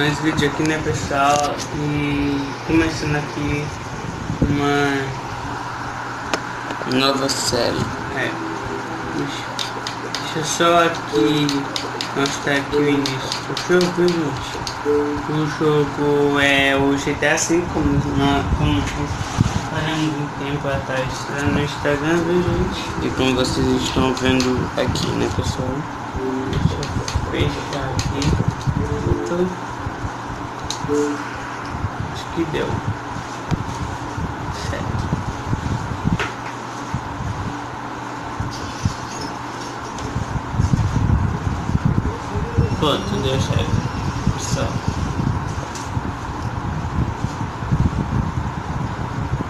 mais vídeo aqui né pessoal e começando aqui uma nova série. É. Deixa, eu só aqui mostrar aqui o início do jogo, gente? O jogo é o GTA V, como, nós, como falamos um tempo atrás lá no Instagram, viu, gente? E como vocês estão vendo aqui, né, pessoal? Deixa eu fechar aqui. Acho que deu. Certo. Pronto, deu certo. Pessoal.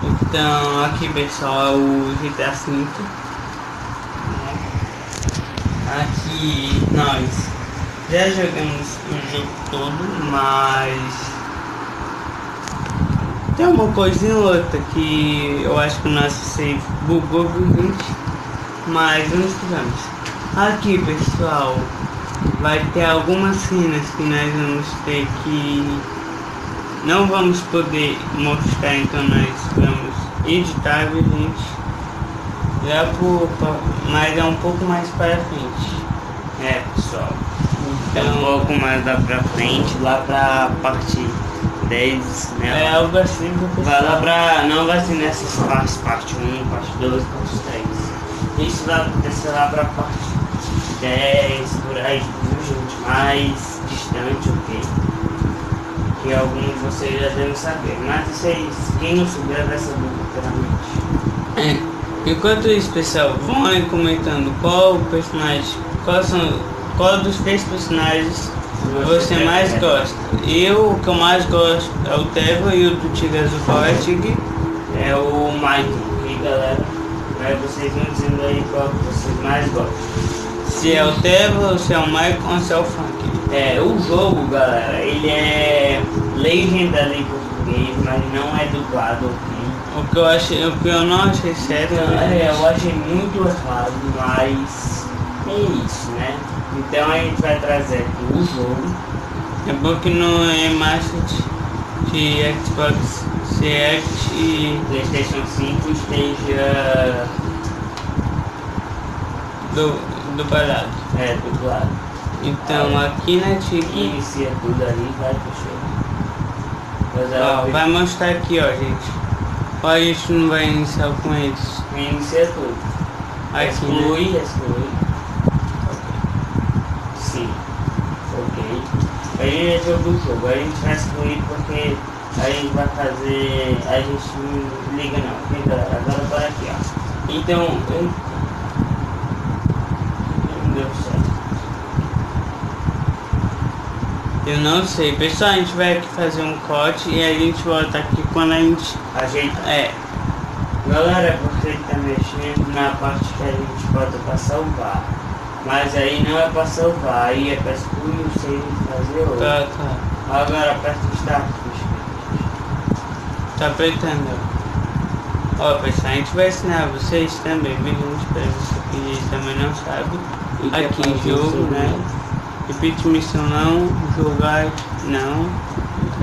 Então, aqui pessoal, o GTA V. Aqui nós já jogamos o jogo todo, mas tem uma coisinha ou outra que eu acho que o nosso save bugou gente, mas não tivemos. Aqui pessoal, vai ter algumas cenas que nós vamos ter que não vamos poder mostrar, então nós vamos editar, gente. Já por, mas é um pouco mais para frente. É pessoal. É um pouco mais lá pra frente, lá pra parte 10, né? É algo assim Vai lá pra. Não vai ser nessas partes, parte 1, parte 2, parte 3. Isso vai acontecer lá pra parte 10, por aí, gente? Mais distante, ok? Que alguns de vocês já devem saber. Mas isso aí, quem não souber vai saber futuramente. É. Enquanto isso, pessoal, vão aí comentando qual personagem, quais são qual dos três personagens você mais gosta? Eu, o que eu mais gosto é o Teva e o do Tigre Azul qual é o Michael. E galera, aí vocês vão dizendo aí qual que vocês mais gostam. Se é o Teva, se é o ou se é o Funk. É, o jogo, galera, ele é legenda em português, mas não é dublado. O que eu achei, o que eu não achei certo. é, eu achei muito errado, mas é isso, né? Então a gente vai trazer aqui o jogo. É bom que no remaster de Xbox Series e Playstation 5 esteja do, do parado. É, do lado. Então aí, aqui na Tig. Inicia tudo ali, vai fechar. Ó, vai mostrar aqui, ó, gente. Ó, a gente não vai iniciar com eles. Inicia tudo. Aqui, exclui, né? exclui. A gente é jogo do jogo, a gente vai excluir porque a gente vai fazer. A gente não liga não, galera? Agora bora aqui, ó. Então. Eu... Não deu certo. Eu não sei. Pessoal, a gente vai aqui fazer um corte e a gente volta aqui quando a gente. A gente. É. Galera, você tá mexendo na parte que a gente bota pra salvar. Mas aí não é pra salvar, aí é pra excluir o save e fazer outro. Tá, tá. Agora aperta start. Tá apertando. Ó, pessoal, a gente vai ensinar vocês também, gente? Pra você que também não sabe. E Aqui em jogo, né? Repeat missão não, jogar não.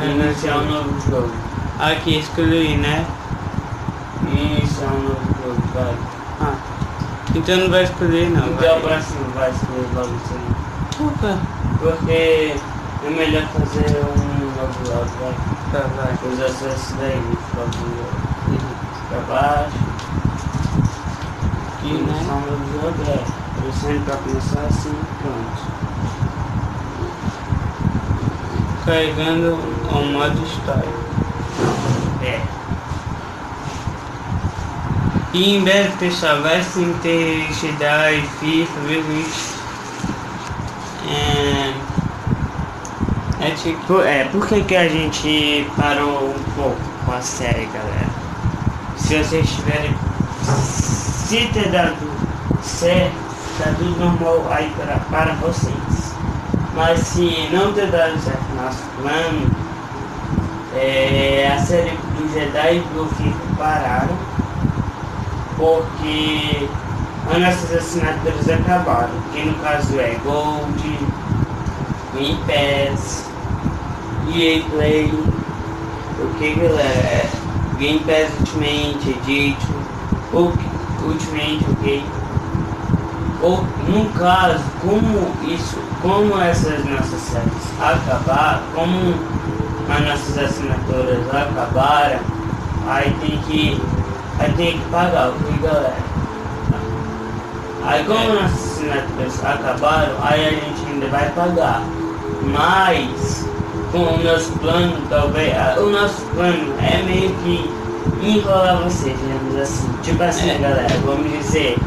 Iniciar um novo jogo. Aqui, escolher, né? Iniciar um novo jogo, vai. Ah. Então não vai escolher não. Então vai. pra cima aí. Por quê? Porque é melhor fazer um novo logo, vai. Tá, vai. Só esse daí, logo pra baixo. Aqui, né? Um novo jogo é. Pressionando pra começar assim, pronto. Carregando o modo história. É. Sim ter Jedi, FIFA, gente? É... É tipo... É, por que que a gente parou um pouco com a série, galera? Se vocês tiverem... Se ter dado certo, tá tudo normal aí para, para vocês. Mas se não ter dado certo nosso plano, é, a série do Jedi e do FIFA pararam porque as nossas assinaturas acabaram, que no caso é Gold, Game Pass EA Play, ok galera, é Game Pass Ultimate, Edit, Ultimate, ok? Ou no caso, como isso, como essas nossas séries acabar, como as nossas assinaturas acabaram, aí tem que, pagar, ok galera? Aí como nossas assinaturas acabaram, aí a gente ainda vai pagar. Mas com o nosso plano, talvez. O nosso plano é meio que enrolar você, digamos assim. Tipo assim, é. galera, vamos dizer,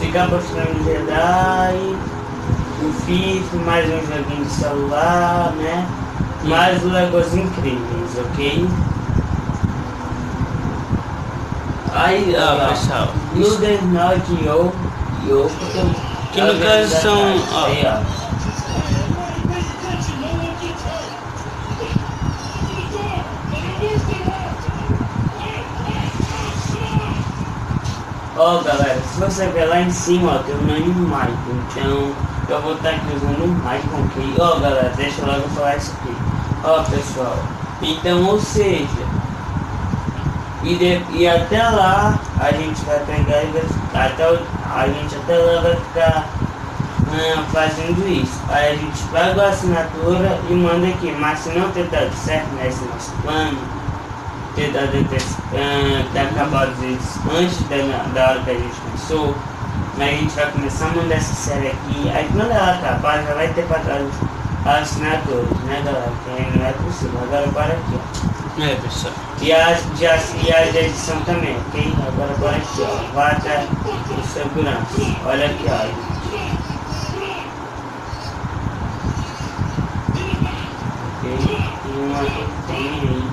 ficar postando Jedi, o FIFA, mais um joguinho de celular, né? Mais Legos incríveis, ok? Aí, ó, pessoal, no The Not Yo, Yo, que no caso são, ó, aí, ó. Ó galera, se você ver lá em cima, ó, tem o nome Michael, então eu vou estar aqui usando o Michael aqui. Ó galera, deixa eu logo falar isso aqui. Ó pessoal, então ou seja, e, de, e até lá a gente vai pegar e vai até a gente até lá vai ficar hum, fazendo isso. Aí a gente pega a assinatura e manda aqui, mas se não ter dado certo nesse nosso plano, ter dado uh, ter acabado antes da, da hora que a gente começou, mas a gente vai começar a mandar essa série aqui, aí quando ela acabar já vai ter pagado assinadores, né galera? Que não é possível. Agora bora aqui, ó. É pessoal. E a, de, e a de edição também, ok? Agora bora aqui, ó. Vaca e segurança. Olha aqui, ó. e uma tem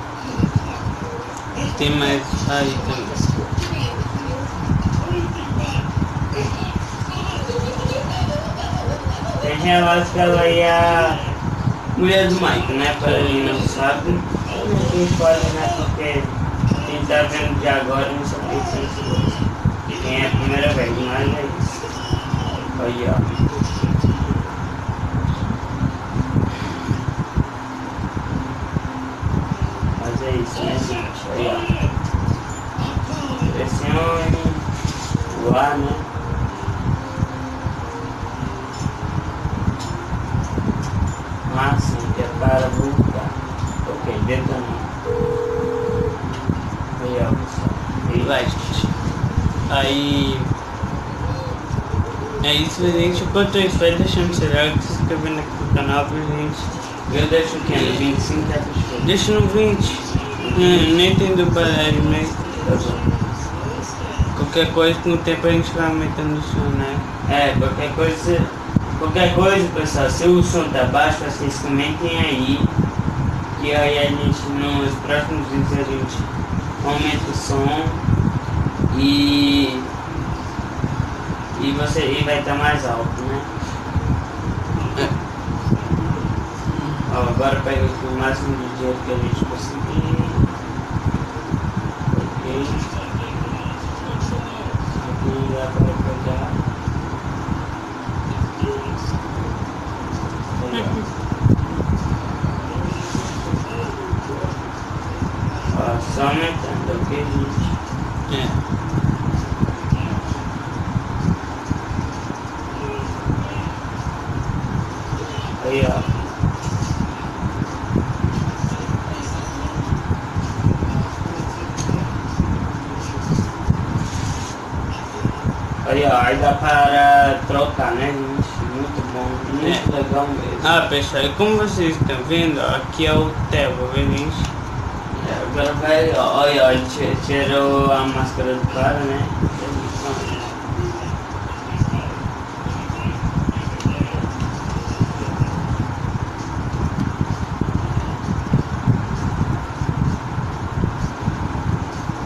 aí tem mais aí também. Tem relatos que ela é a mulher do Mike, né? Para quem não sabe. Quem pode, né? Porque quem tá vendo de agora não sabe essas coisas. Quem é a primeira vez, mas é isso. Aí, ó. Mas é isso, né, gente? Aí, ó. o ar, né? Máximo que é para voltar. Ok, detonando. Aí, ó, pessoal. Vai, gente. Aí. É isso, gente. Enquanto vai deixando seu like, se inscrevendo aqui no canal pra gente. Eu deixo o quê? No 25 Deixa no 20. Hum, nem tem do Balério, mas. Bom. Qualquer coisa com o tempo a gente vai aumentando o som, né? É, qualquer coisa. Qualquer coisa, pessoal, se o som tá baixo, vocês comentem aí. Que aí a gente nos próximos vídeos a gente aumenta o som e. E você e vai estar tá mais alto, né? É. Ó, agora pega o máximo de dinheiro que a gente conseguir. Ok dá para pegar. Ó, só aumentando, ok, gente? É. Aí, ó. Aí, dá para trocar, né, gente? Muito bom, muito é. legal mesmo. Ah, pessoal, como vocês estão vendo, aqui é o viu, gente? É, agora vai, olha, ó, tirou a máscara do cara, né?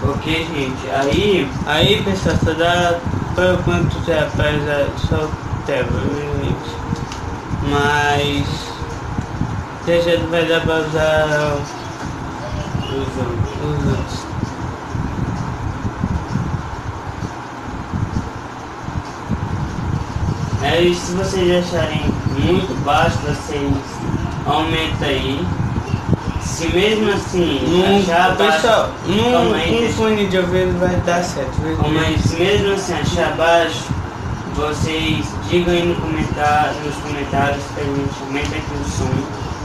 Ok, gente, aí, aí pessoal, só dá para quantos pesa só teve. Mas já vai dar para usar os outros. É, e se vocês acharem muito baixo, vocês aumentam aí. Se mesmo assim Não, achar baixo, não, deixa- fone de ouvido vai dar certo. mas se mesmo assim achar baixo, vocês digam aí no comentário, nos comentários que a gente aumenta aqui o som.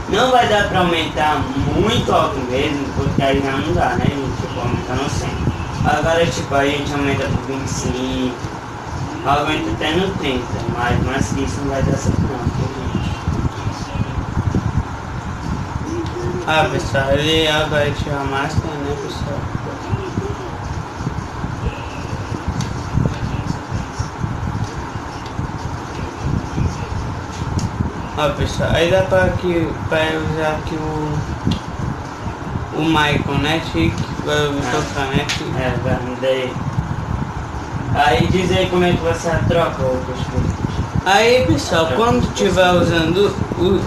Não vai dar pra aumentar muito alto mesmo, porque aí já não dá, né, gente? Tipo, aumentar no 100. Agora, tipo, a gente aumenta pro 25, aumenta até no 30, mas mais que isso não vai dar certo não, viu, gente? Ah, pessoal, ele agora tira a máscara, né, pessoal? Ó, pessoal, aí dá pra, que, pra usar aqui o. O Michael, né? Pra eu Ah. tocar, né, Chique? É, vamos daí. Aí diz aí como é que você troca o cuscuz. Aí pessoal, quando estiver usando,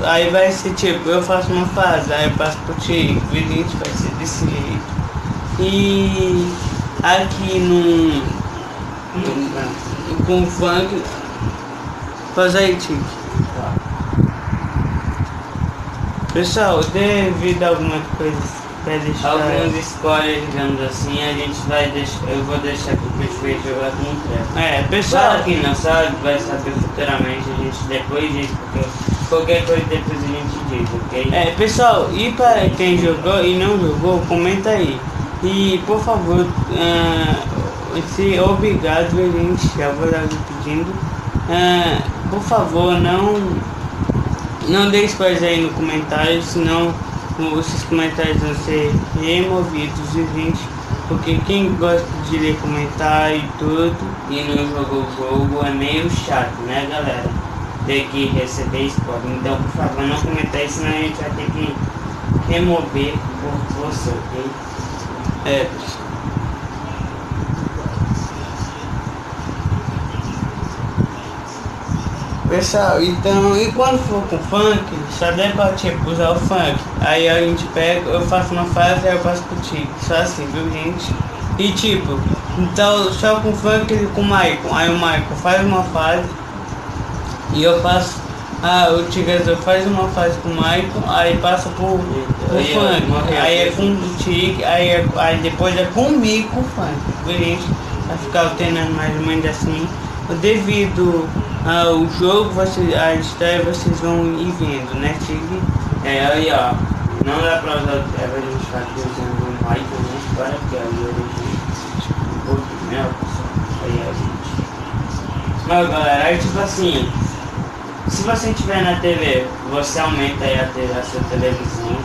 aí vai ser tipo, eu faço uma fase, aí eu passo pro Chico, o gente vai ser desse jeito. E aqui no, no com o funk, faz aí. Tá. Pessoal, devido a alguma coisa pra deixar. Alguns spoilers, digamos assim, a gente vai deixar. Eu vou deixar pro perfeito jogar com o trap. É, Pessoal, pessoal, quem não sabe vai saber futuramente, a gente depois diz, porque qualquer coisa depois a gente diz, ok? É, pessoal, e para quem jogou e não jogou, comenta aí. E por favor, ah, se obrigado, gente, já vou pedindo. Ah, por favor, não não deixe coisa aí no comentário, senão esses comentários vão ser removidos, viu, gente? Porque quem gosta de ler comentário e tudo, E não jogou o jogo é meio chato, né galera? Ter que receber spoiler. Então, por favor, não comenta isso, senão a gente vai ter que remover por você, ok? é. Pessoal, então, e quando for com funk, só dá pra tipo, usar o funk. Aí a gente pega, eu faço uma fase, aí eu passo pro Tico. Só assim, viu gente? E tipo, então só com funk e com o Michael. Aí o Michael faz uma fase e eu passo. Ah, o Tigazão faz uma fase com o Michael, aí passa pro, pro Aí, funk. morreu. Aí é com o Tig, aí, é- aí depois é comigo com o funk. Viu gente? Vai ficar alternando mais ou menos assim. Devido ao jogo, você, a história vocês vão ir vendo, né, Tig? É, aí ó, não dá pra usar o trap, a gente tá aqui usando o Michael, né? Para que aí a gente um pouco melhor, pessoal. Aí a gente. Mas galera, aí tipo assim, se você estiver na TV, você aumenta aí a, TV, a sua televisão,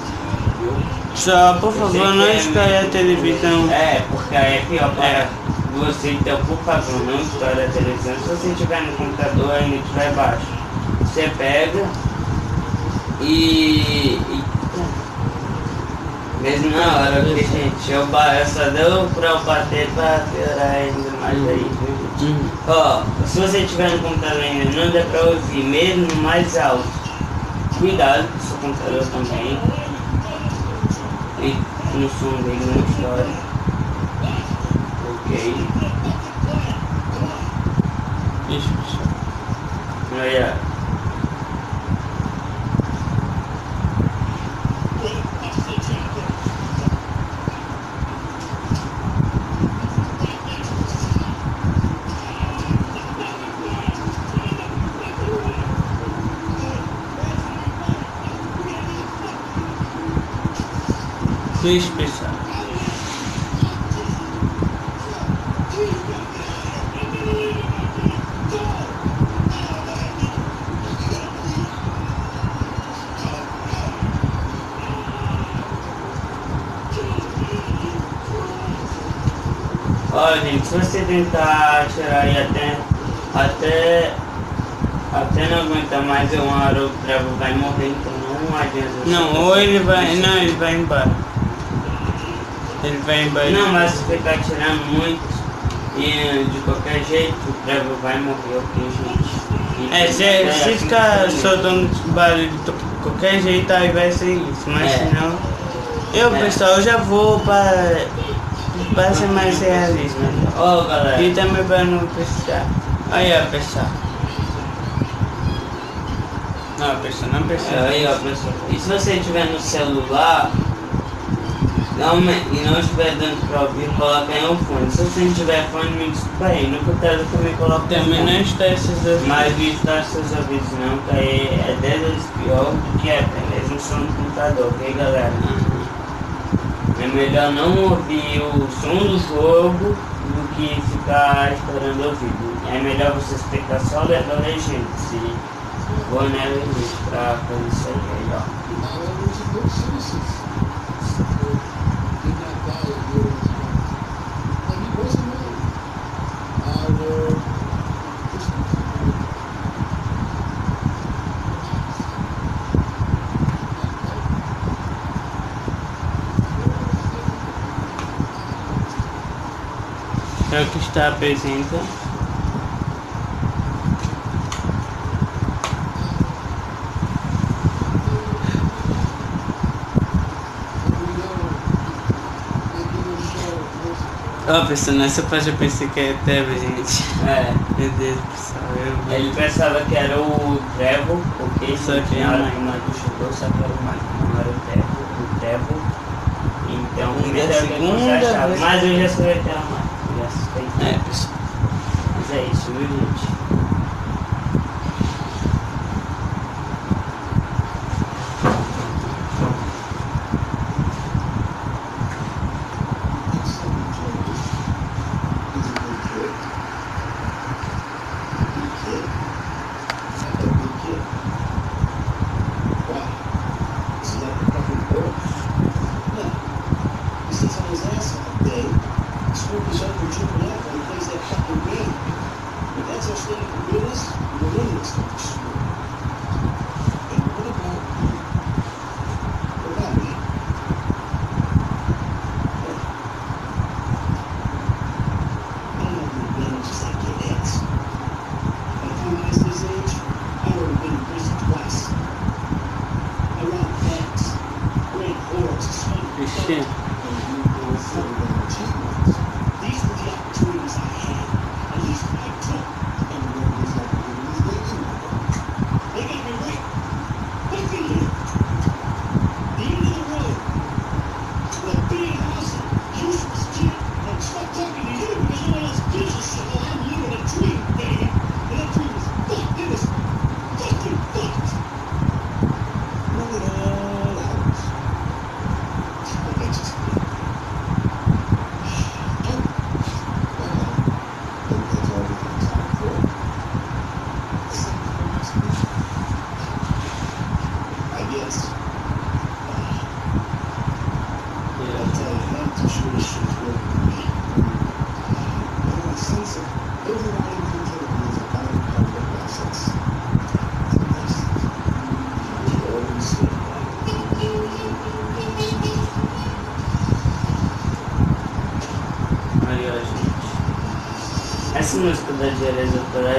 viu? Só, por Eu favor, não que é a televisão. É, porque aí é pior para É. você, então por favor, não estoure a televisão. Se você estiver no computador ainda estiver baixo, você pega e. e mesmo na hora, porque gente, eu, eu só deu pra eu bater pra piorar ainda aí, gente? Hum. Ó, se você estiver no computador ainda não dá pra ouvir, mesmo mais alto, cuidado com o seu computador também. E no som dele não estoura. Ok. Isso, pessoal. Olha. Isso, pessoal. Olha gente, se você tentar tirar aí até. até. até não aguentar mais uma hora o trevo vai morrer, então não adianta. Não, ou ele vai. Não, ele vai embora. Ele vai embora. Não, mas se ficar tirando muito e de qualquer jeito o trevo vai morrer, ok gente? E- É, se, é se assim ficar soltando barulho de qualquer jeito, aí vai ser isso. Mas É. se não. Eu, É. pessoal, eu já vou para. para ser mais realista. Ó galera. E também para não precisar. Aí, ó, pessoal. Não, pessoal, não precisa. É, aí ó pessoal, e se você estiver no celular, não, e não estiver dando pra ouvir, coloca em um fone. Se você não tiver fone, me desculpa aí. No computador também coloca Também não está esses ouvidos. Mas não está seus ouvidos não, que aí é 10 vezes pior do que é mesmo som do computador, ok galera? É melhor não ouvir o som do jogo do que ficar esperando o ouvido. É melhor você explicar só a legenda, se for né, pra fazer isso aí, ó. É o que está apresenta Ó, oh, pessoal, nessa parte eu pensei que era Trevor, gente. É. Meu Deus do céu. Eu... Ele pensava que era o Trevor, porque só que tinha hora que o Michael chegou, só que era o Michael, não era o Trevor. O Trevor. Então, E da segunda vez- Mas eu já sabia que era o Michael.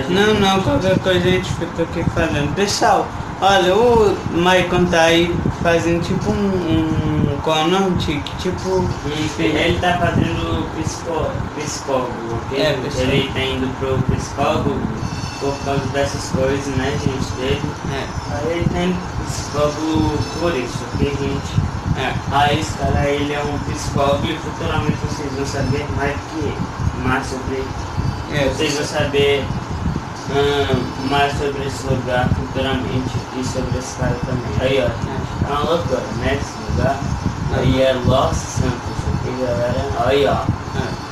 Não, não, qualquer coisa a gente fica aqui falando. Pessoal, olha, o Maicon tá aí fazendo tipo um. um qual é o nome, Tique? Tipo. Ele tá fazendo psicó, psicólogo, ok? É, pessoal. ele tá indo pro psicólogo por causa dessas coisas, né, gente, dele. É, Aí ele tem psicólogo por isso, ok, gente? é. Aí esse cara, ele é um psicólogo e futuramente vocês vão saber mais que mais sobre... É, Vocês vão saber hum, mais sobre esse lugar futuramente e sobre esse cara também. Aí, ó, é uma loucura, né, esse lugar. Aí é Los Santos, ok, galera? Aí, ó. é.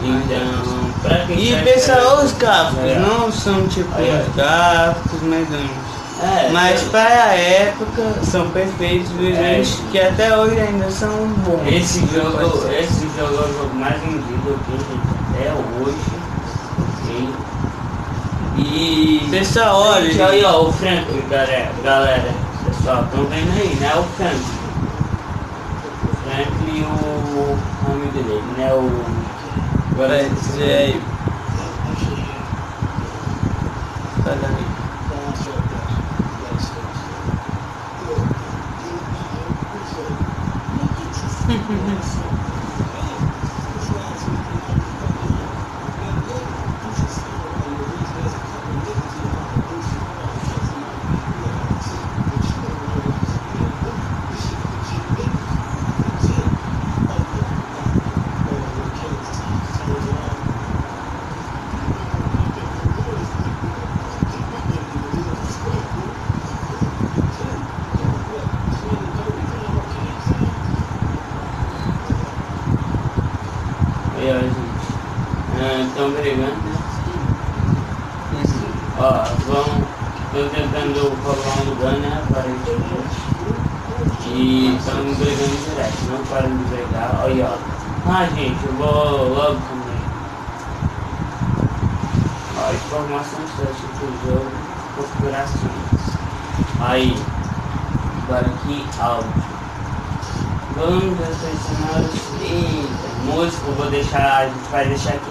Então, pra quem E pessoal, os gráficos Aí, ó. não são tipo Aí, os gráficos medonhos. É, Mas eu- para a época são perfeitos, viu, É. gente? Que até hoje ainda são bons. Esse jogo, esse jogo é o jogo mais vendido aqui, gente, até hoje. ok? Pessoal, olha, Gente, aí, ó, o Frank, galera, galera, pessoal, estão vendo aí, né? O Frank. O Frank e o amigo dele, né? O. Agora nome. aí, actually, fala aí.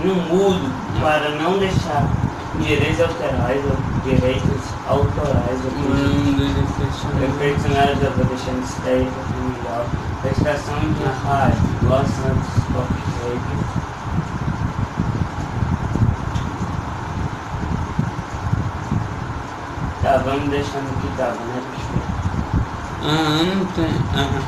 No mudo para não deixar direitos autorais, direitos autorais Efeitos sonoros eu vou deixar no stay para ficar legal. Estação de rádio, Los Santos Pop Radio. Tá, vamos deixando o que tava, né? Ah, não tem. Ah,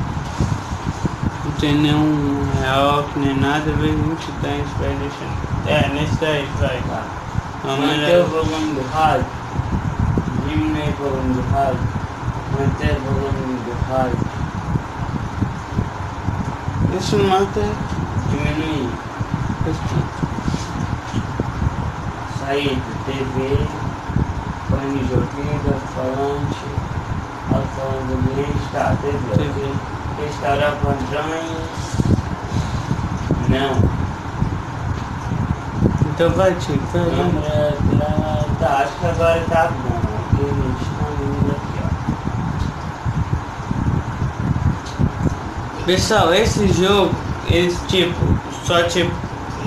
não tem nenhum real nem nada, vezes a gente tem, a gente vai deixando. É, nesse daí vai. Tá. Vamos Manter o lá. volume do rádio. Diminuir o volume do rádio. Manter o volume do rádio. Isso mata. Diminuir. Sair do TV. Fone de ouvido, falante. Alto-falante ambiente. Tá, TV. TV. Restaurar padrões. Não. Então vai, tio, vai, vai. Câmera, tá, acho que agora tá bom. Aqui a gente tá indo aqui, ó. Pessoal, esse jogo, esse tipo, só tipo,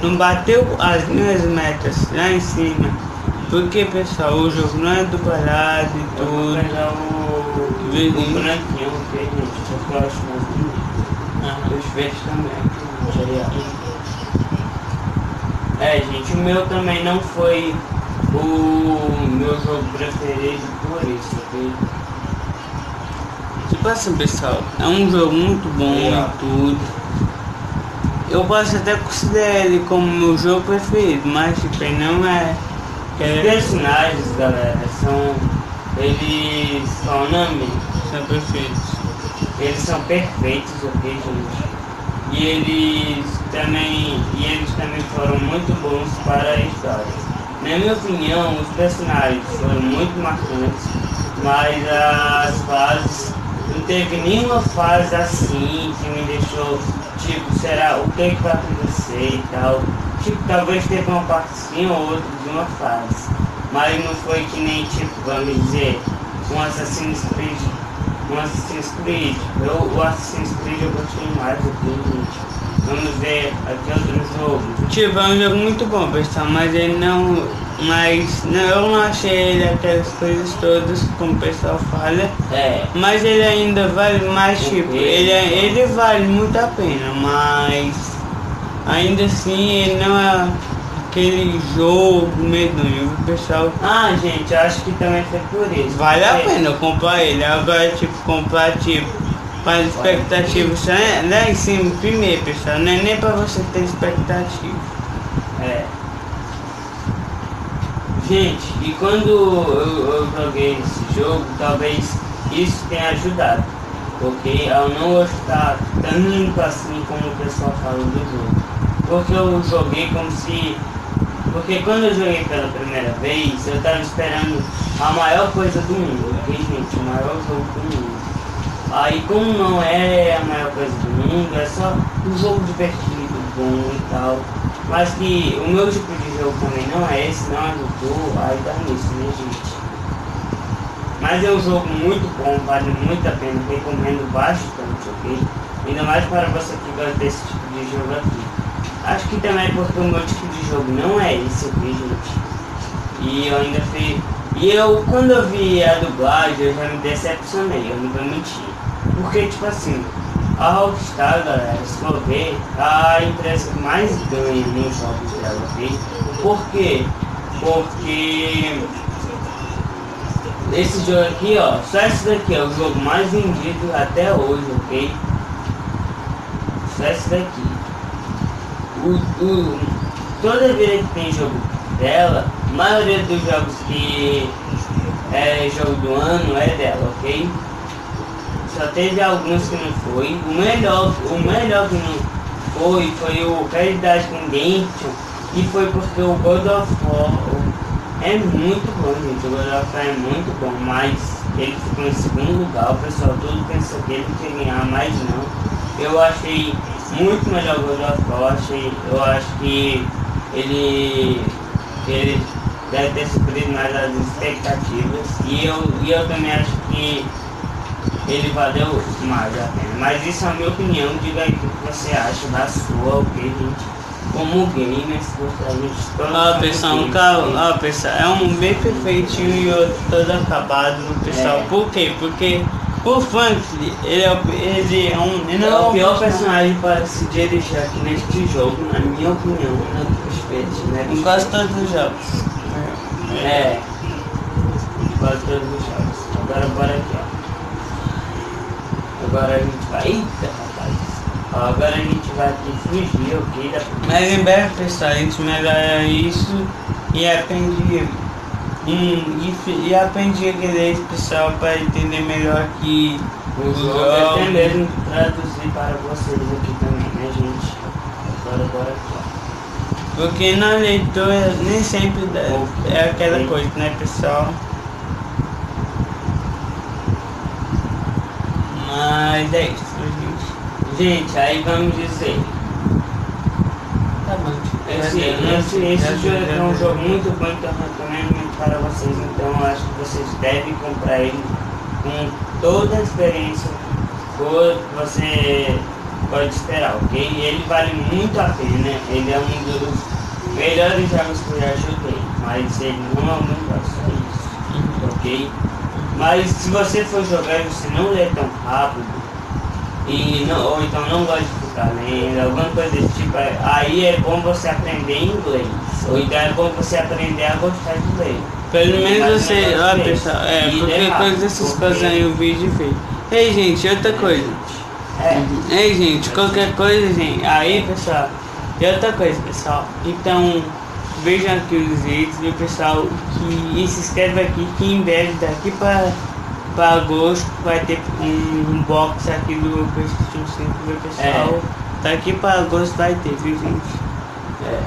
não bateu as minhas metas lá em cima. Porque pessoal, o jogo não é dublado e Eu vou tudo. pegar o, o Verdinho. branquinho, ok, gente? Porque eu acho mais bonito. Aham. Os verdes também. Seria. É, gente, o meu também não foi o meu jogo preferido por isso, ok? Tipo assim, pessoal, é um jogo muito bom Legal. e tudo. Eu posso até considerar ele como meu jogo preferido, mas tipo, ele não é. Os Quer personagens, galera, são. Eles. Qual o nome? são perfeitos. Eles são perfeitos, ok, gente? E eles também. E eles também foram muito bons para a história. Na minha opinião, os personagens foram muito marcantes, mas as fases. Não teve nenhuma fase assim que me deixou, tipo, será o que, que vai acontecer e tal. Tipo, talvez teve uma parte sim ou outra de uma fase. Mas não foi que nem, tipo, vamos dizer, um Assassin's Creed um Assassin's Creed. Eu, o Assassin's Creed eu gostei mais do que. Vamos ver aqui outro jogo. Tipo, é um jogo muito bom, pessoal, mas ele não. Mas não, eu não achei ele aquelas coisas todas como o pessoal fala. É, Mas ele ainda vale mais, tipo, Ok. ele, é- ele vale muito a pena, mas ainda assim ele não é aquele jogo medonho, o pessoal ah gente, acho que também foi por isso. vale a É, pena comprar ele, agora tipo comprar tipo com as expectativas lá- lá em cima primeiro pessoal, não é nem pra você ter expectativa. É. Gente, e quando eu, eu joguei esse jogo, talvez isso tenha ajudado. Porque ao não gostar tanto assim como o pessoal fala do jogo. Porque eu joguei como se. Porque quando eu joguei pela primeira vez, eu tava esperando a maior coisa do mundo, ok gente? O maior jogo do mundo. Aí como não é a maior coisa do mundo, é só um jogo divertido, bom e tal. Mas que o meu tipo de jogo também não é esse, não é do aí dá nisso, né gente? Mas é um jogo muito bom, vale muito a pena, recomendo bastante, ok? Ainda mais para você que gosta desse tipo de jogo aqui. Acho que também é porque o meu tipo de jogo não é esse, ok, gente? E eu ainda fui. E eu, quando eu vi a dublagem, eu já me decepcionei, eu não vou mentir. Porque, tipo assim, a Rockstar, galera, se for ver, a empresa que mais ganha nos jogos dela, ok? Por quê? Porque esse jogo aqui, ó, só esse daqui é o jogo mais vendido até hoje, ok? Só esse daqui. O, o, toda vez que tem jogo dela, a maioria dos jogos que é jogo do ano é dela, ok? Só teve alguns que não foi. O melhor, o melhor que não foi foi o Realidade Redemption, E foi porque o God of War é muito bom, gente. O God of War é muito bom, mas ele ficou em segundo lugar. O pessoal todo pensa que ele tinha ganhar, mas não. Eu achei muito melhor o God of War. Achei, eu acho que ele, ele deve ter suprido mais as expectativas. E eu, e eu também acho que ele valeu mais a pena. Mas isso é a minha opinião. Diga aí o que você acha da sua, o que gente. Como gamers, de todos Ó, pessoal, um carro, ó, pessoal, é um bem perfeitinho e outro todo acabado, pessoal. É. Por quê? Porque o Funk, ele é, o- ele é um. Ele é o pior personagem. para se dirigir aqui neste jogo, na minha opinião, né? Respeito, né? Em quase todos os jogos. É. Quase todos os jogos. Agora bora aqui, ó. Agora a gente vai. Eita, rapaz. Ó, agora a gente vai aqui fugir, ok? Mas em breve, pessoal, a gente melhora isso e aprende. Hum, e, fi- e aprendi inglês, pessoal, para entender melhor que O jogo é até mesmo traduzir para vocês aqui também, né, gente? Agora bora aqui, ó. Porque na leitura nem sempre é aquela coisa, né, pessoal? Mas é isso, gente. Gente, aí vamos dizer. Tá bom. Esse, esse, esse jogo é um jogo muito bom, então eu recomendo muito para vocês. Então eu acho que vocês devem comprar ele com toda a experiência que você pode esperar, ok? Ele vale muito a pena, ele é um dos melhores jogos que eu já joguei, mas ele não é muito só isso, ok? Mas se você for jogar e você não ler tão rápido, e não, ou então não gosta de lendo, alguma coisa desse tipo, aí é bom você aprender inglês. Ou então é bom você aprender a gostar de ler. Pelo menos você. Ó, desse. pessoal, é, E porque errado, dessas porque- coisas aí o vídeo fez. Ei, gente, outra coisa. É. Ei, gente, qualquer coisa, gente. Aí, pessoal. E outra coisa, pessoal. Então, vejam aqui os vídeos, viu, pessoal? Que, e se inscreve aqui, que em breve, daqui para para agosto, vai ter um, box aqui do PlayStation 5, viu, pessoal? Daqui para agosto vai ter, viu, gente? É.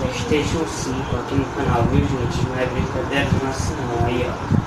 Playstation 5 aqui no canal, viu gente? Não é brincadeira nossa não, aí ó.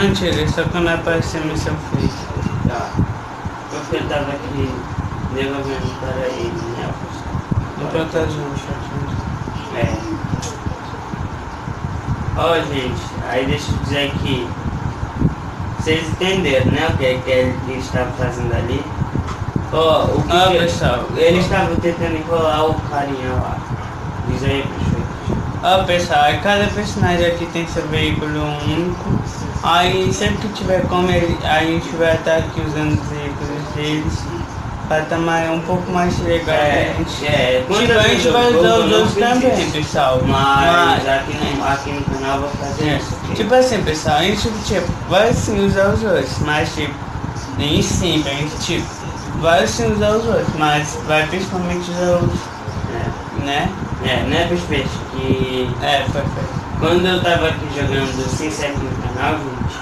Não tira, só quando aparecer a missão feita. Tá. Eu tava aqui devolvendo para ele, né? Não estar junto, chat. É. Ó, gente, aí deixa eu dizer aqui. Vocês entenderam, né? O que, é que ele estava fazendo ali? Ó, o que Ah, que- pessoal. Ele estava tentando enrolar o carinha lá. Diz aí, prefeito. Ó pessoal, aí cada personagem aqui tem seu veículo único. Aí sempre que tiver como a gente vai estar aqui usando os veículos deles. Estar mais, um pouco mais legal. É, gente. é, quando Tipo, a gente vai usar os outros também, isso. pessoal. Mas aqui no, aqui no canal vou fazer É, isso. ok? Tipo assim, pessoal, a gente tipo, vai sim usar os outros, mas tipo, nem sempre, a gente tipo, vai sim usar os outros, mas vai principalmente usar os, É, né? é, né, Peixe? Que É, perfeito. Quando eu tava aqui jogando sem ser aqui no canal, gente,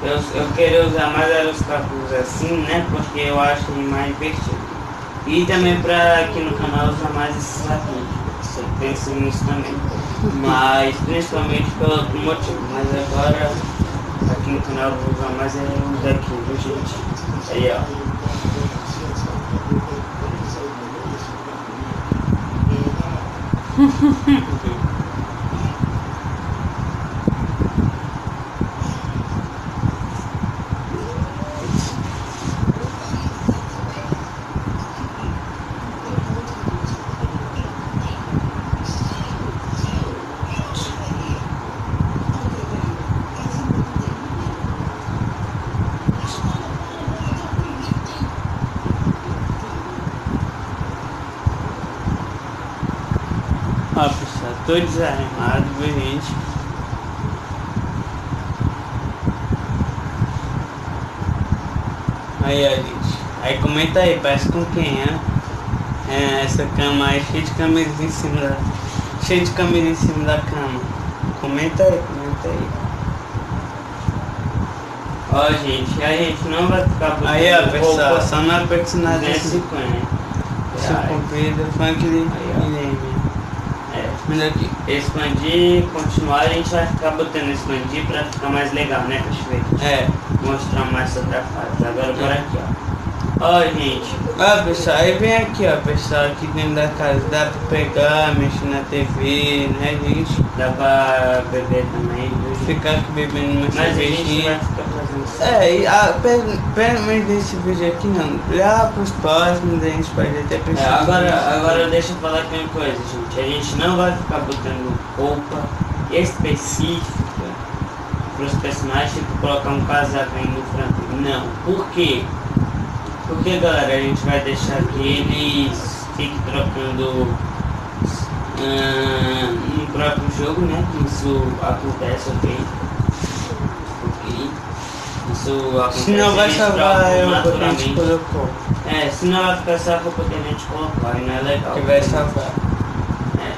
eu, eu queria usar mais era capuz assim, né? Porque eu acho mais divertido. E também pra aqui no canal usar mais esses capuz. Eu penso nisso também. Mas principalmente pelo outro motivo. Mas agora aqui no canal eu vou usar mais é o daqui, viu gente? Aí ó. tô desanimado, viu, gente? Aí, ó, gente. Aí comenta aí, parece com quem, é? É, essa cama aí cheia de camisas em cima da... Cheia de camisa em cima da cama. Comenta aí, comenta aí. Ó, gente, a gente não vai ficar botando Aí, ó, pessoal, só na personalização. 250. Esse comprido, funk de. É. Aqui. Expandir, continuar, a gente vai ficar botando expandir pra ficar mais legal, né, Cachoeira? É. Mostrar mais sobre a fase. Agora por aqui, ó. Ó, gente, Ó, pessoal, aí vem aqui, ó, pessoal, aqui dentro da casa. Dá pra pegar, mexer na TV, né, gente? dá pra beber também, viu? Ficar aqui bebendo uma Mas a gente vai cervejinha. É, e ah, pelo menos desse vídeo aqui não. Lá pros próximos a gente pode até É, precisar. agora, agora deixa eu falar aqui uma coisa, gente. A gente não vai ficar botando roupa específica para os personagens, tipo colocar um casaco aí no frango. Não. Por quê? Porque, galera, a gente vai deixar que eles fiquem trocando ah, no próprio jogo, né? Que isso acontece? Ok. Isso acontece. Senão vai eles salvar eu que colocou. É, senão vai ficar só a roupa que a gente colocou, aí não é legal. Que vai salvar. É.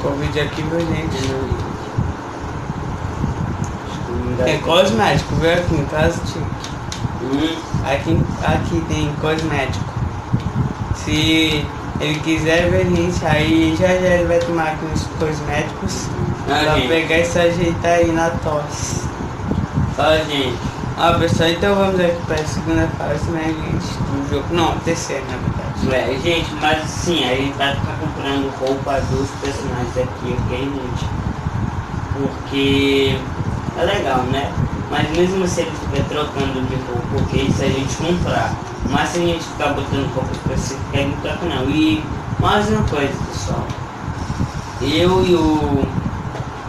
Covid aqui, viu, gente? Tem Tem cosmético, viu? Aqui em casa, tio. Aqui, aqui tem cosmético. Se ele quiser ver gente, aí já já ele vai tomar aqui uns cosméticos. Ah, pra gente. pegar e se ajeitar aí na tosse. Ó, gente. Ah, pessoal, então vamos aqui para a segunda fase, né, gente? Do jogo. Não, a terceira, na verdade. É, gente, mas sim, aí vai ficar comprando roupa dos personagens aqui, ok, gente? Porque é legal, né? Mas mesmo se ele estiver trocando de roupa, ok, se a gente comprar. Mas se a gente ficar botando roupa específica, ele não troca não. E mais uma coisa, pessoal. Eu e o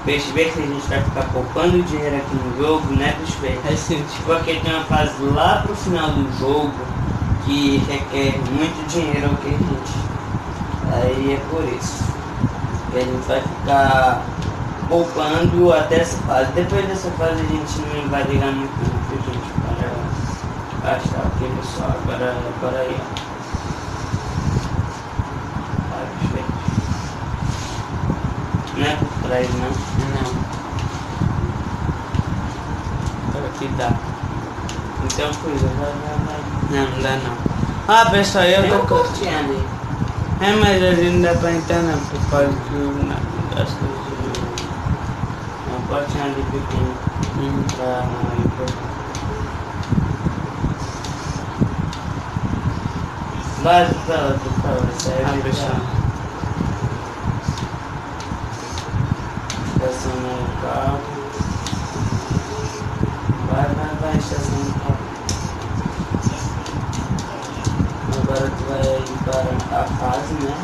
Peixe Verde, a gente vai ficar poupando dinheiro aqui no jogo, né, Peixe Verde? É sim, Porque tem uma fase lá pro final do jogo que requer muito dinheiro, ok, gente? Aí é por isso. que a gente vai ficar poupando até essa fase. Depois dessa fase a gente não vai ligar muito o que a gente para gastar, porque pessoal agora, agora é aí. Não é por trás não? Não. Agora aqui dá. Então coisa, vai, vai, vai. Não, não dá não. Ah pessoal, eu, tô curtindo. É, mas a gente não dá pra entrar não, por causa do negócio. 115 hmm. dan itu Mas tahu tu tahu saya ambition kita semua kau Barang tak semua kau Barat baik barang akhaz ni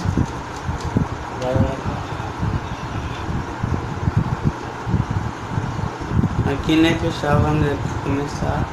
Aqui, né, pessoal, vamos começar.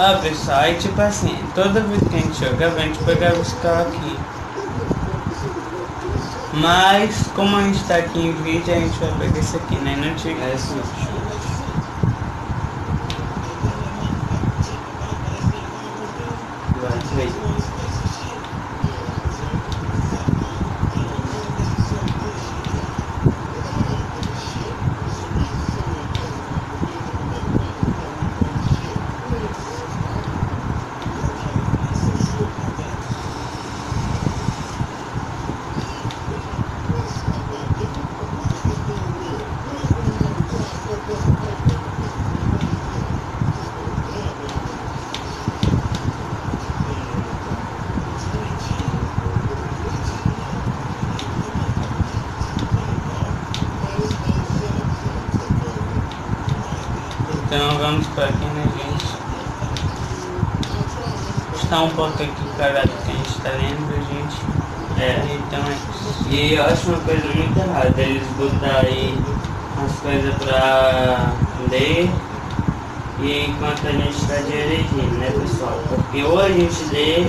Pessoal, aí tipo assim, toda vez que a gente jogava, a gente pegava esse carro aqui. Mas, como a gente tá aqui em vídeo, a gente vai pegar esse aqui, né? Não tinha... É. Vai, três. Vamos para aqui, né, gente? Está um pouco aqui parado que a gente está lendo, gente. É. Então é. E eu acho uma coisa muito errada eles botarem as coisas pra ler e enquanto a gente está dirigindo, né pessoal? Porque ou a gente lê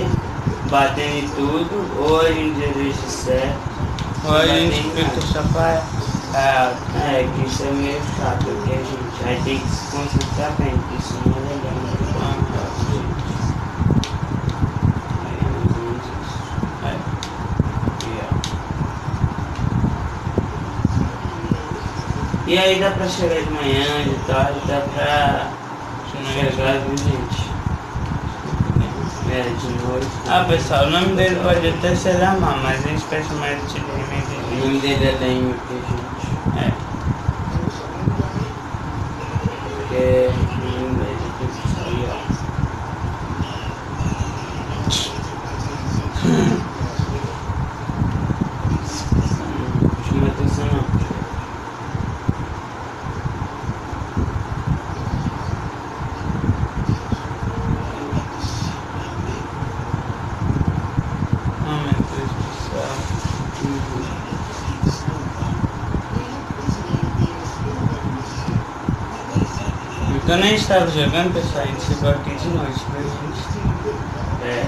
batendo em tudo, ou a gente dirige certo. Ou a gente fica só para... Ah, É, que isso é meio chato, porque a gente aí tem que bem, porque não é. Né? é. E aí dá pra chegar de manhã, de tarde, dá pra chegar, viu gente? É, de noite. Ah, pessoal, o nome dele pode até ser Amar, mas a gente vai chamar ele de O Remedy. nome dele é Leme, gente. É. Porque em inglês tem que sair, ó. Hum, Chama atenção não. Oh, meu Deus do céu. A gente estava jogando, pessoal, a gente chegou aqui de noite, né, gente? É.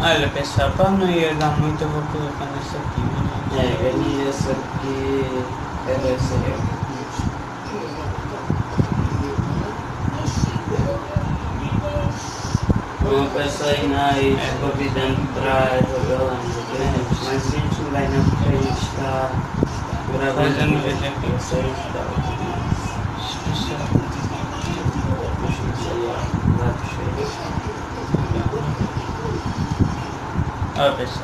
Olha, pessoal, para não ir dar muito, eu vou colocar nessa aqui, né? É, ele essa aqui essa aí. Uma pessoa aí nós convidando pra jogar lá no grande, mas a gente não vai não porque a gente tá gravando aqui. Isso aí tá. Pessoal,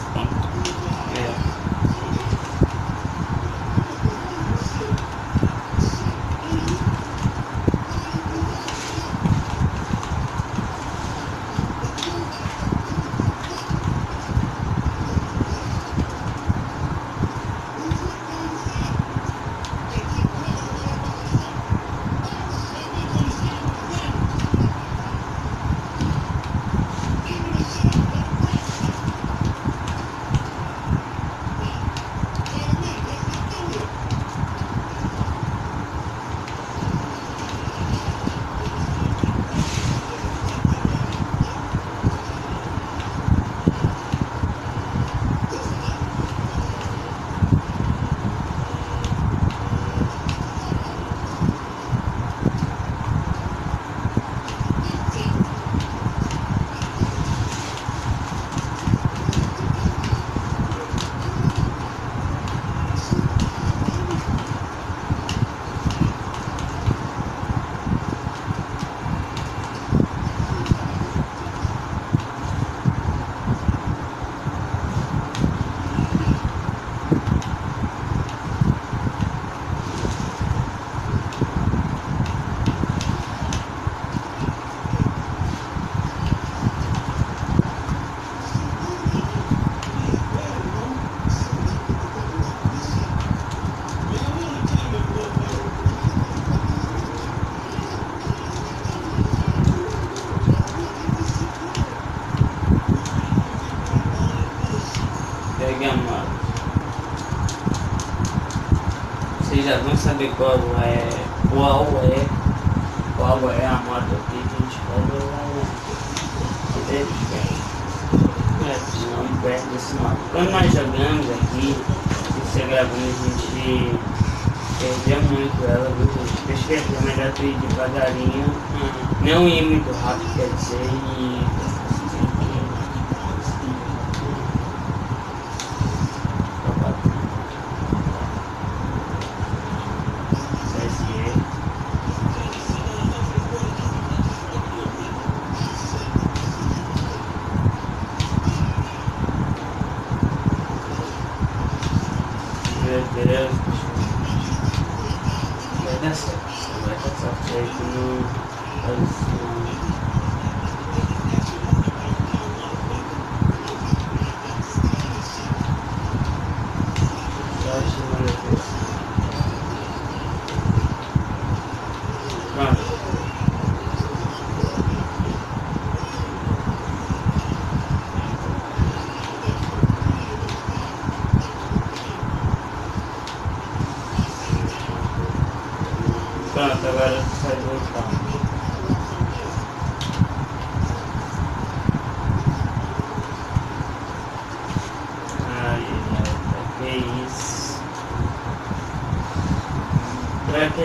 Saber qual é qual é qual é a moto que a gente vai é, não perde esse modo. Quando nós jogamos aqui, você gravando, a gente perdia muito ela, viu? Deixa que é melhor tu ir devagarinho, não ir muito rápido, quer dizer, e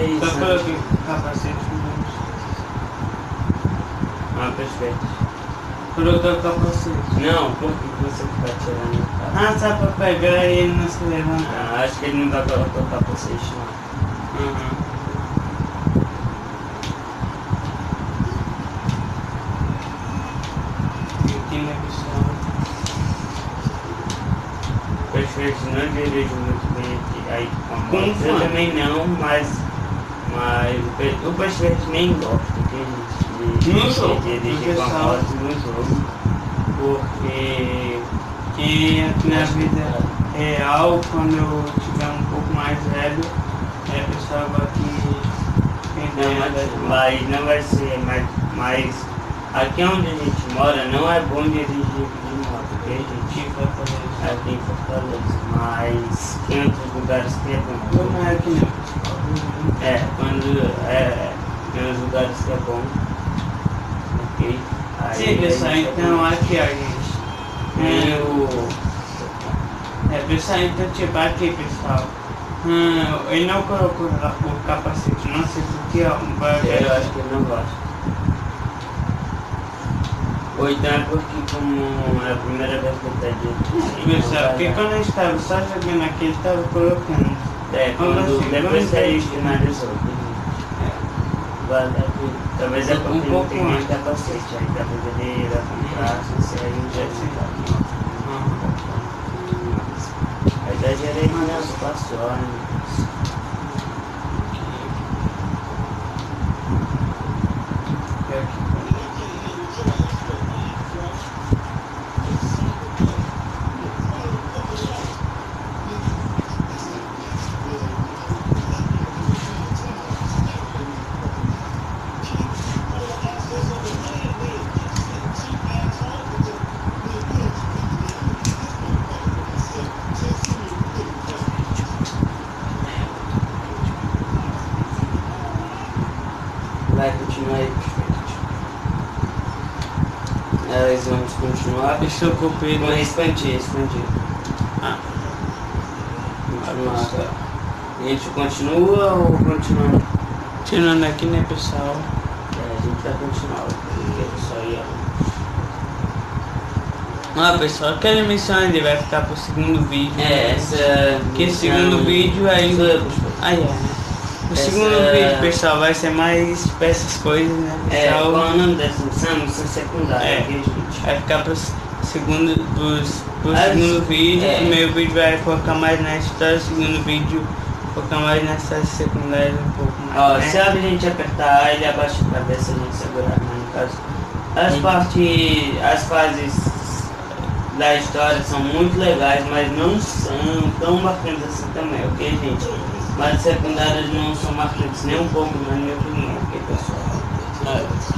6 anos. Rapaz, Ah, perfeito. Quando eu capacete. Não, por que você fica tá tirando? Ah, só pra pegar e ele não se levantar. Ah, acho que ele não dá pra o capacete, não. Uhum. Perfeito, não vejo muito bem aqui. Aí, com a eu também não, mas mas o perfeito nem gosta que a gente No jogo, de dirigir porque com a moto no jogo. Porque. Que aqui na vida real, quando eu tiver um pouco mais velho, é pessoal vai que Não, mas, mas não vai ser, mas, mas aqui onde a gente mora não é bom dirigir de moto, ok gente? que vai fazer. Aqui em Fortaleza, mas tem outros lugares que é bom. Não é aqui não. É, quando é, tem uns lugares que é bom. Ok? Aí Sim, pessoal, a gente então aqui a gente. É, o. é, pessoal, então tipo aqui pessoal. Hum, ele não colocou o capacete, não sei porque ó, vai Eu acho que ele não gosta. Ou então é porque como é a primeira vez que ele tá de. Pessoal, porque quando eu estava só jogando aqui, ele estava colocando. É, quando, Quando depois assim, que a gente finalizou. Talvez é Um porque não pouco tem mais. capacete, aí ele vai comprar, se aí já se Aí dá direito nas passões. Vai continuar aí, perfeito. Nós vamos eu copiar. com expandir, expandir. Ah, agora. A gente continua ou continua? tirando aqui, né, pessoal? É, a gente vai continuar, porque só ia. Ah, pessoal, aquela missão ainda vai ficar pro segundo vídeo. É, essa. Que esse segundo vídeo pastor. Ah, é, né? O Essa- segundo vídeo, pessoal, vai ser mais pra essas coisas, né? É, Pessoal, qual é o nome dessa missão? Missão secundária, É. Vai ficar pro segundo, pros, pro As- segundo vídeo. é. O primeiro vídeo vai focar mais na história, o segundo vídeo focar mais nessas secundárias um pouco mais. Ó, né? se a gente apertar ele abaixa a cabeça, a gente segurar, né, no caso. As Hum. partes, as fases da história são muito legais, mas não são tão marcantes assim também, ok, gente? Mas as secundárias não são marcantes nem um pouco, na minha opinião, ok, pessoal?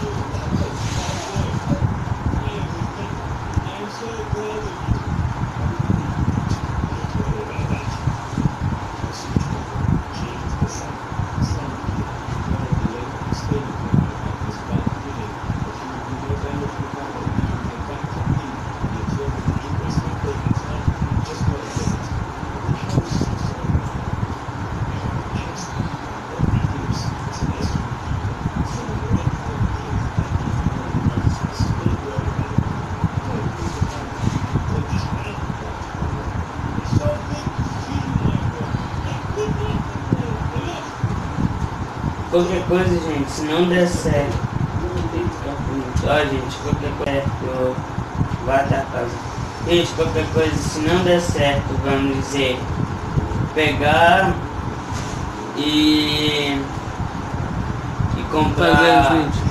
Qualquer coisa, gente, se não der certo. Ó, gente, qualquer coisa. Eu vou até casa. Gente, qualquer coisa, se não der certo, vamos dizer, pegar e. e comprar. Fazer os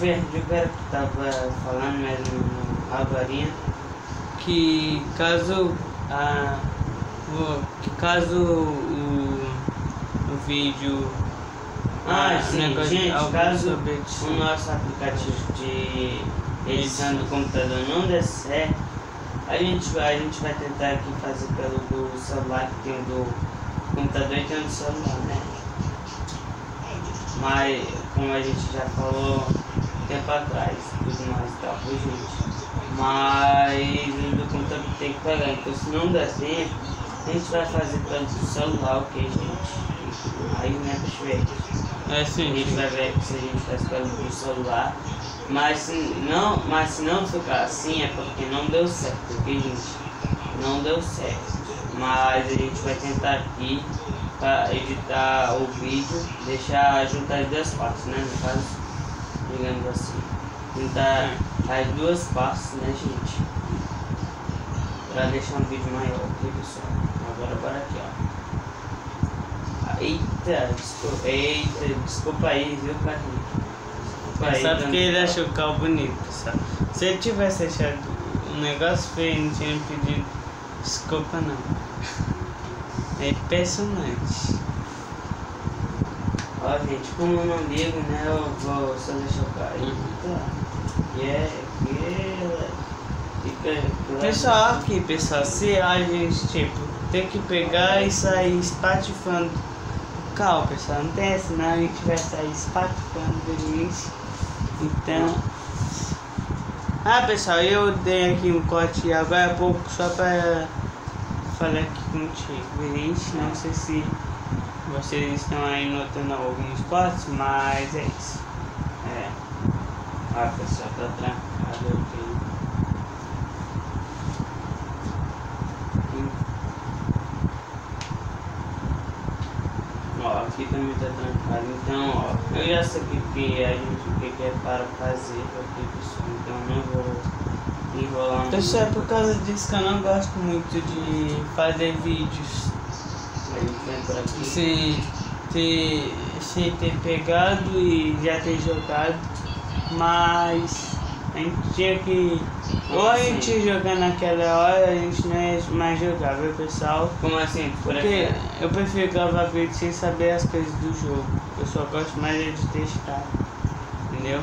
Ver, eu quero que tava falando mesmo agora. que caso a o- que caso o, o vídeo Ah, o sim, negócio- gente, algo caso sobre o nosso aplicativo de edição do computador não der certo, a gente, vai- a gente vai tentar aqui fazer pelo do celular, que tem o do computador e tem o do celular, né? Mas, como a gente já falou tempo atrás, tudo mais tal, viu, gente? Mas o do computador tem que pegar, então se não der tempo, a gente vai fazer pelo do celular, ok, gente? Aí, né, é A sim gente vai ver se a gente faz pelo celular. Mas se não, mas se não ficar assim é porque não deu certo, ok gente? Não deu certo. Mas a gente vai tentar aqui para editar o vídeo, deixar juntar as duas partes, né? No caso, digamos assim. Juntar as duas partes, né gente? Pra deixar um vídeo maior, ok pessoal? Agora bora aqui, ó. Eita, desculpa, eita, desculpa aí, viu, Carlinhos? Desculpa aí. só porque ele achou o carro bonito pessoal se ele tivesse achado um negócio feio não tinha pedido desculpa não é impressionante Ó, gente, como eu não ligo, né, eu vou só deixar o cara. Que é, é. Pessoal, aqui, pessoal, se a gente, tipo, tem que pegar e sair espatifando carro, pessoal, não tem essa, não, a gente vai sair espatifando do início. Então. Ah, pessoal, eu dei aqui um corte agora há pouco só pra falar aqui contigo, gente. Não sei se vocês estão aí notando alguns cortes, mas é isso. É. Ah, pessoal, tá trancado aqui. Ó, aqui também tá trancado. Então, ó, eu já sei o que, que a gente o que, que é para fazer aqui, pessoal. Então não vou enrolar muito. Pessoal, é por causa disso que eu não gosto muito de fazer vídeos Sem ter, sem ter pegado e já ter jogado, mas a gente tinha que. Ou a gente ia jogar naquela hora, a gente não ia mais jogar, viu pessoal? Como assim? Por Porque aqui? eu prefiro gravar vídeo sem saber as coisas do jogo. Eu só gosto mais é de testar. Entendeu?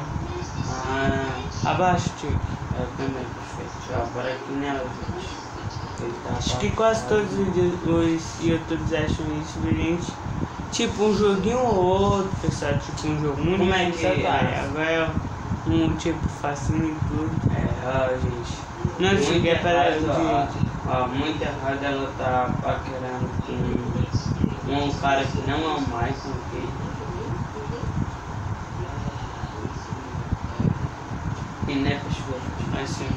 Ah, Abaixo, tio. eu também, perfeito. Já por aqui, né, gente? Acho que quase todos os youtubers acham isso, gente? Tipo um joguinho ou outro, pessoal, tipo um jogo muito Como é que- agora. Agora é um tipo facinho e tudo. É, ó, gente. Não Muito cheguei para errado, ó. muito errado ela tá paquerando com um cara que não é o Michael aqui. E né, pessoal? Mas sim.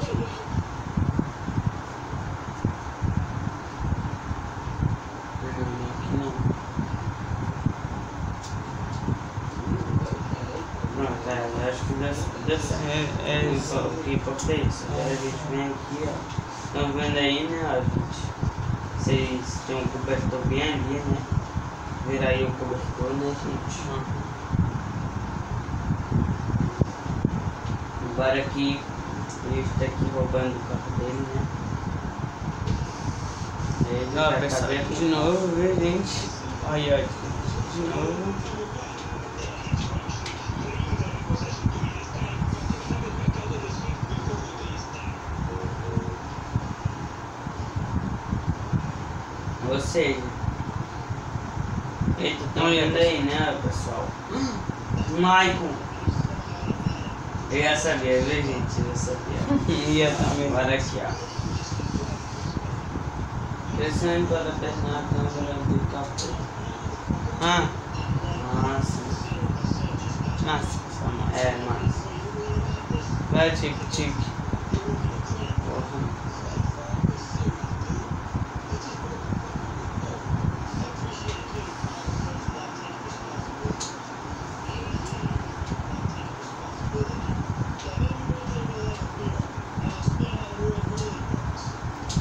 Não, aqui não. Pronto, é, eu acho que deu, isso. O que. Agora a gente vem aqui, ó. Estão vendo aí, né, ó? Vocês têm um cobertor bem ali, né? Vira aí o cobertor, né, gente? Agora aqui, a gente tá aqui roubando o carro dele, né? Ele Ó, vai pessoal, de novo, viu, gente? Olha, olha, de novo. Seja, eita, estão Olha, vendo aí, né, pessoal? Michael! Eu já sabia, viu, gente? Eu sabia. E eu também. Ó. Crescendo para a perna, câmera do gosto. Ah, Massa. massa. É, massa. Vai, tique, tique. Porra.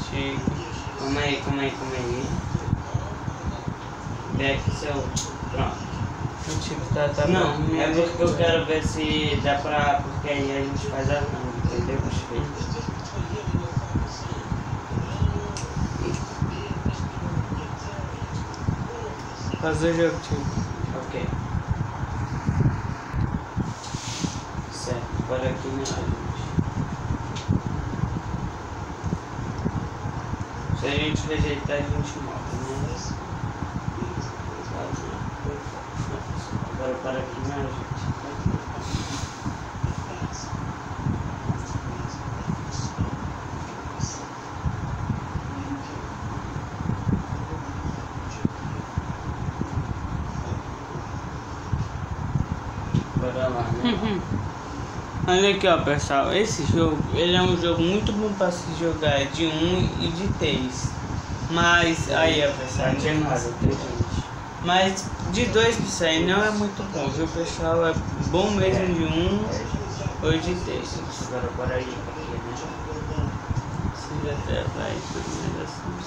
Tique. Calma aí, calma aí, calma aí. Deck seu. Pronto. O tique tá, tá Não, bom. é porque eu quero ver se dá pra. Porque aí a gente faz a rama, entendeu? Os feitos. Fazer o jogo, tique. Ok. Certo, bora aqui na gente. Se a gente rejeitar, a gente morre, né? Agora para aqui na gente. Bora lá, né? Uhum. Olha aqui, ó, pessoal. Esse jogo, ele é um jogo muito bom para se jogar de 1 e de 3. Mas, aí, ó, pessoal. Tá de tá, gente? Mas de 2 isso aí não é muito bom, viu, pessoal? É bom mesmo de 1 ou de 3. Agora bora aí aqui, né? Você até vai primeiro assim.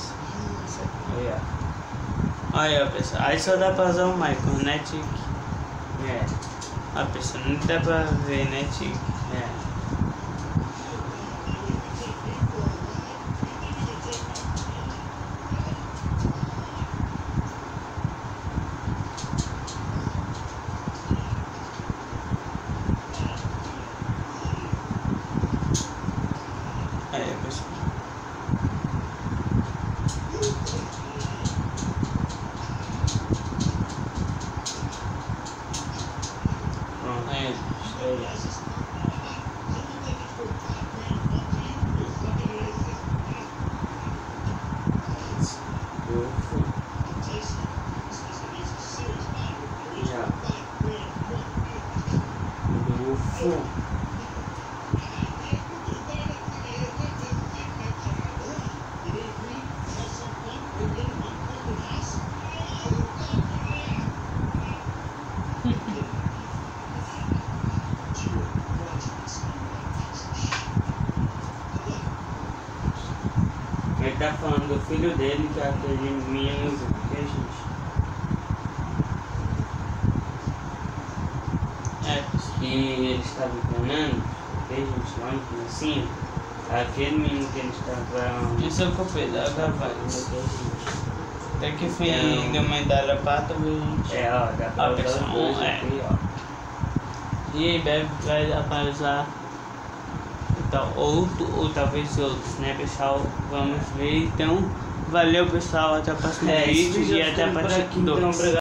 Aí, ó, pessoal. Aí só dá pra usar o Michael, né, Tique? É, Ó, pessoal, não dá pra ver, né, Tique? é. Aí, ó, pessoal. Pronto. Aí, Aí. Ufa. Já. Ufa. Ele tá falando do filho dele, que é aquele menino que a gente. é, que ele estava enganando, ok, gente, lá no comecinho, aquele menino que ele estava. Isso é que eu fiz, agora vai. Ok, gente. Até que Então- deu uma idade pra também, gente. É, ó, usar os pessoal, dois é. aqui, ó. E breve vai aparecer então, outro ou talvez outros, né pessoal? Vamos ver. Então, valeu pessoal, até o próximo É, vídeo e até a parte aqui, então, 2. obrigado.